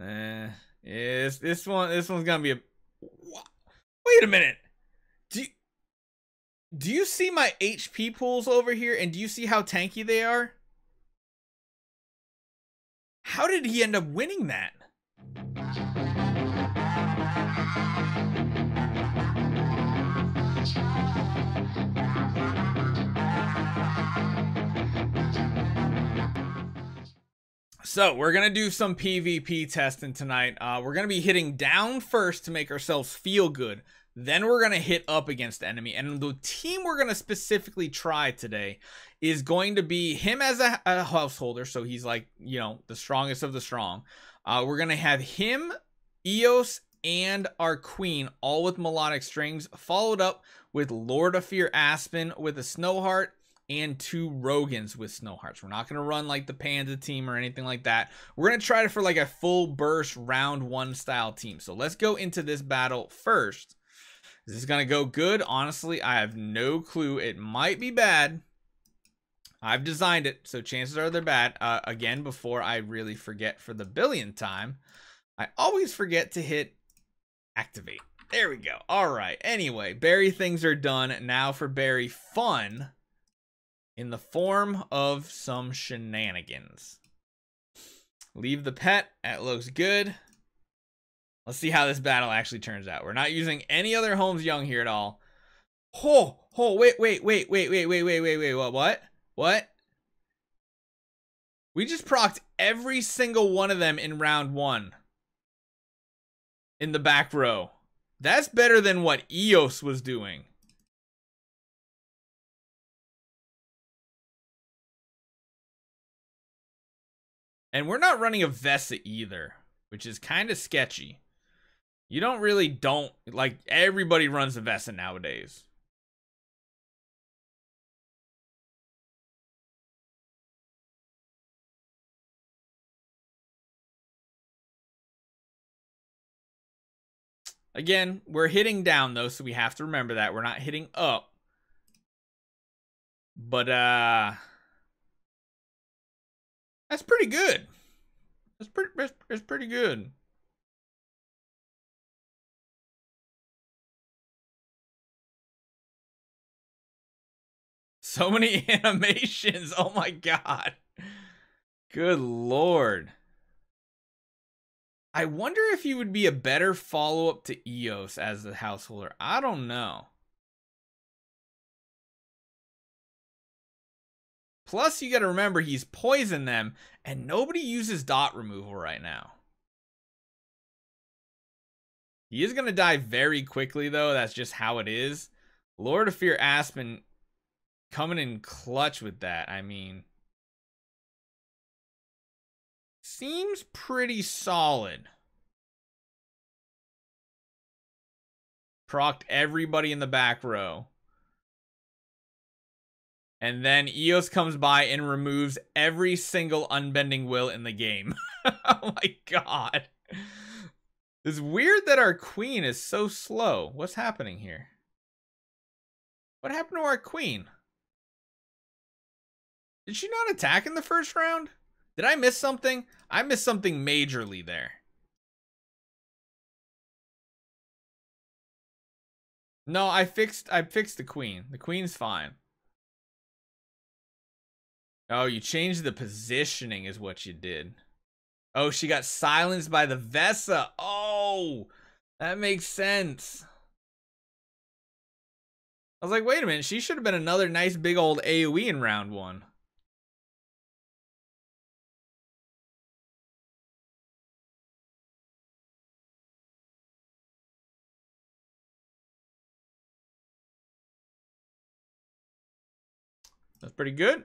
Eh, yes, this one, this one's gonna be a. Wait a minute. Do you, do you see my HP pools over here, and do you see how tanky they are? How did he end up winning that? So we're gonna do some PvP testing tonight. Uh, we're gonna be hitting down first to make ourselves feel good. Then we're gonna hit up against the enemy, and the team we're gonna specifically try today is going to be him as a, a householder. So he's like you know the strongest of the strong. Uh, we're gonna have him, Eos, and our queen all with melodic strings, followed up with Lord of Fear Aspen with a Snowheart and two Rogans with Snow Hearts. We're not going to run like the Panda team or anything like that. We're going to try it for like a full burst round one style team. So let's go into this battle first. Is this going to go good? Honestly, I have no clue. It might be bad. I've designed it, so chances are they're bad. Uh, again, before I really forget for the billionth time, I always forget to hit activate. There we go. All right. Anyway, Barry things are done. Now for Barry fun in the form of some shenanigans. Leave the pet. That looks good. Let's see how this battle actually turns out. We're not using any other Holmes Young here at all. Oh, oh, wait, wait, wait, wait, wait, wait, wait, wait, wait, what, what? What? We just procced every single one of them in round one. In the back row. That's better than what Eos was doing. And we're not running a Vesa either, which is kind of sketchy. You don't really don't like everybody runs a Vesa nowadays. Again, we're hitting down though, so we have to remember that. We're not hitting up. But uh that's pretty good. That's pretty. That's, that's pretty good. So many animations. Oh my god. Good lord. I wonder if he would be a better follow up to Eos as the householder. I don't know. Plus, you got to remember he's poisoned them, and nobody uses dot removal right now. He is going to die very quickly, though. That's just how it is. Lord of Fear Aspen coming in clutch with that. I mean, seems pretty solid. Procked everybody in the back row. And then Eos comes by and removes every single unbending will in the game. oh my god. It's weird that our queen is so slow. What's happening here? What happened to our queen? Did she not attack in the first round? Did I miss something? I missed something majorly there. No, I fixed I fixed the queen. The queen's fine. Oh, you changed the positioning is what you did. Oh, she got silenced by the Vesa. Oh, that makes sense. I was like, wait a minute, she should have been another nice big old AoE in round one. That's pretty good.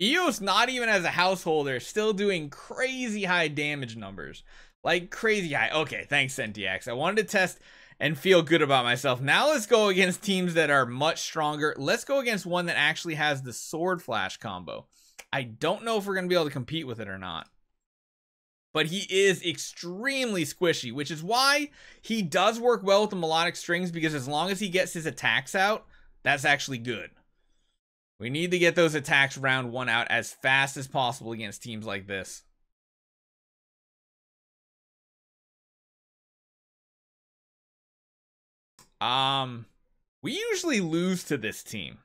Eos, not even as a householder, still doing crazy high damage numbers. Like crazy high. Okay, thanks, Sentiax. I wanted to test and feel good about myself. Now let's go against teams that are much stronger. Let's go against one that actually has the sword flash combo. I don't know if we're going to be able to compete with it or not. But he is extremely squishy, which is why he does work well with the melodic strings because as long as he gets his attacks out, that's actually good. We need to get those attacks round one out as fast as possible against teams like this. Um, we usually lose to this team.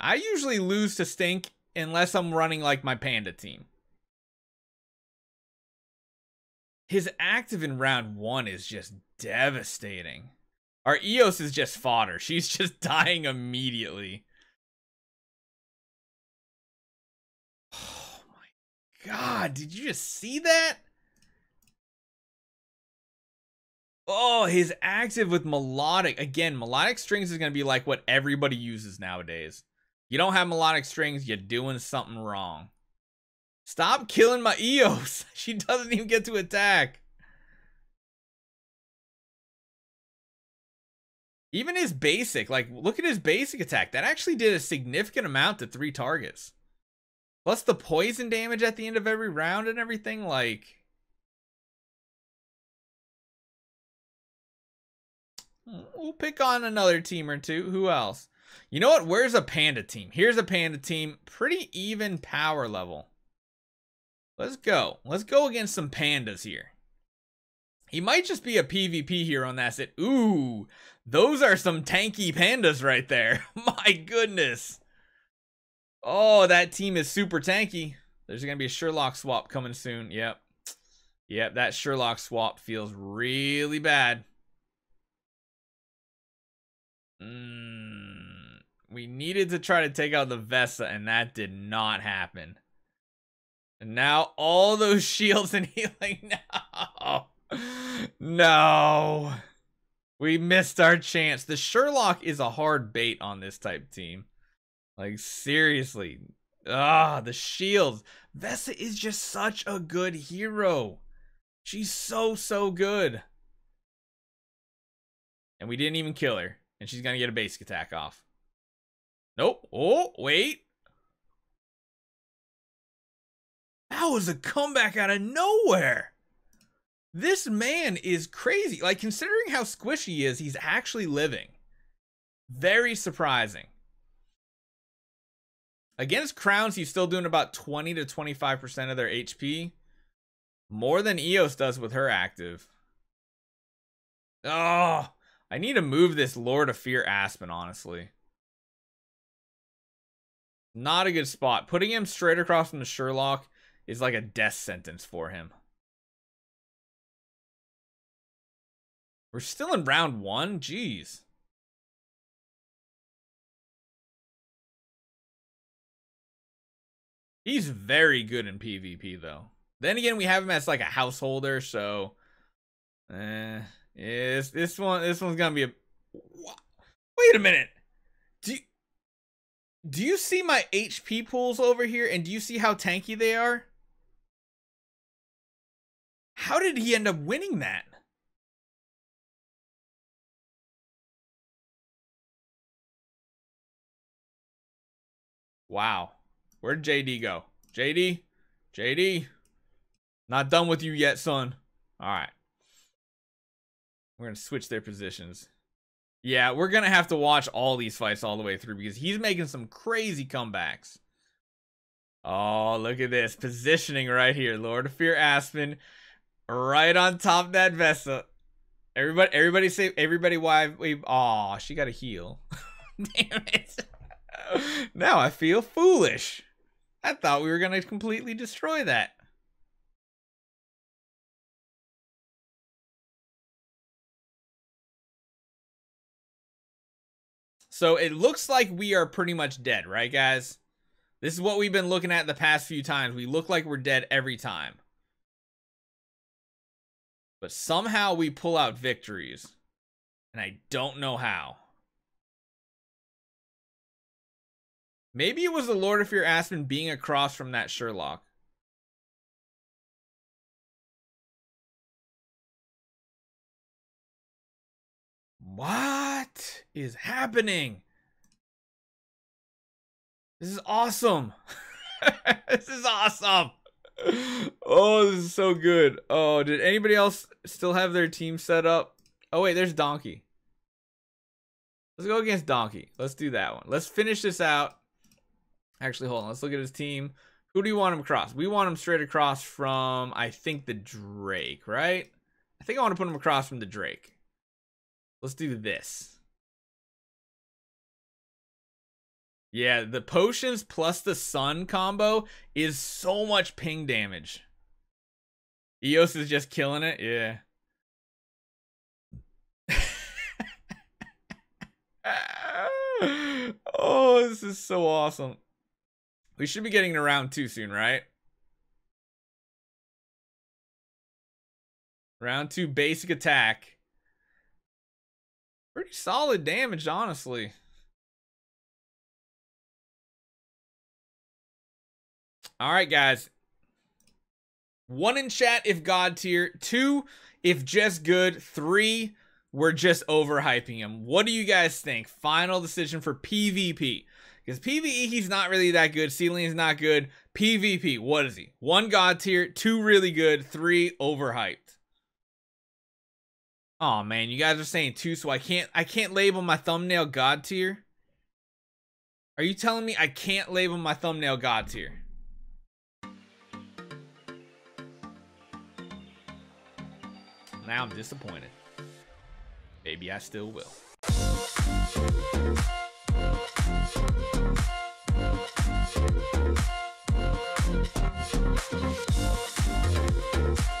I usually lose to Stink unless I'm running like my Panda team. His active in round one is just devastating. Our Eos is just fodder. She's just dying immediately. Oh my god, did you just see that? Oh, his active with melodic. Again, melodic strings is going to be like what everybody uses nowadays. You don't have melodic strings, you're doing something wrong. Stop killing my Eos. She doesn't even get to attack. Even his basic, like, look at his basic attack. That actually did a significant amount to three targets. Plus the poison damage at the end of every round and everything, like... We'll pick on another team or two. Who else? You know what? Where's a panda team? Here's a panda team. Pretty even power level. Let's go. Let's go against some pandas here. He might just be a PvP hero on that set. Ooh, those are some tanky pandas right there. My goodness. Oh, that team is super tanky. There's going to be a Sherlock swap coming soon. Yep. Yep, that Sherlock swap feels really bad. Mm, we needed to try to take out the Vesa, and that did not happen. And now all those shields and healing. No. No. We missed our chance. The Sherlock is a hard bait on this type team. Like, seriously. Ah, the shields. Vesa is just such a good hero. She's so, so good. And we didn't even kill her. And she's going to get a basic attack off. Nope. Oh, wait. That was a comeback out of nowhere. This man is crazy. Like, considering how squishy he is, he's actually living. Very surprising. Against Crowns, he's still doing about 20 to 25% of their HP. More than Eos does with her active. Oh, I need to move this Lord of Fear Aspen, honestly. Not a good spot. Putting him straight across from the Sherlock is like a death sentence for him. We're still in round one? Jeez. He's very good in PvP, though. Then again, we have him as like a householder, so... Eh, yes, this one. This one's gonna be a. Wait a minute. Do you, do you see my HP pools over here, and do you see how tanky they are? How did he end up winning that? Wow. Where'd JD go? JD? JD? Not done with you yet, son. All right. We're going to switch their positions. Yeah, we're going to have to watch all these fights all the way through because he's making some crazy comebacks. Oh, look at this. Positioning right here. Lord of Fear Aspen right on top of that Vesa. Everybody everybody say everybody why oh, she got a heal. Damn it. Now I feel foolish. I thought we were going to completely destroy that. So it looks like we are pretty much dead, right, guys? This is what we've been looking at the past few times. We look like we're dead every time. But somehow we pull out victories. And I don't know how. Maybe it was the Lord of Fear Aspen being across from that Sherlock. What is happening? This is awesome. this is awesome. Oh, this is so good. Oh, did anybody else still have their team set up? Oh, wait, there's Donkey. Let's go against Donkey. Let's do that one. Let's finish this out. Actually, hold on. Let's look at his team. Who do you want him across? We want him straight across from, I think, the Drake, right? I think I want to put him across from the Drake. Let's do this. Yeah, the potions plus the sun combo is so much ping damage. Eos is just killing it. Yeah. oh, this is so awesome. We should be getting to round two soon, right? Round two basic attack. Pretty solid damage, honestly. All right, guys. One in chat if God tier. Two if just good. Three, we're just overhyping him. What do you guys think? Final decision for PvP. Because PvE, he's not really that good. Ceiling is not good. PvP, what is he? One God tier, two really good, three overhyped. Oh man, you guys are saying two, so I can't I can't label my thumbnail God tier. Are you telling me I can't label my thumbnail God tier? Now I'm disappointed. Maybe I still will. Thank you.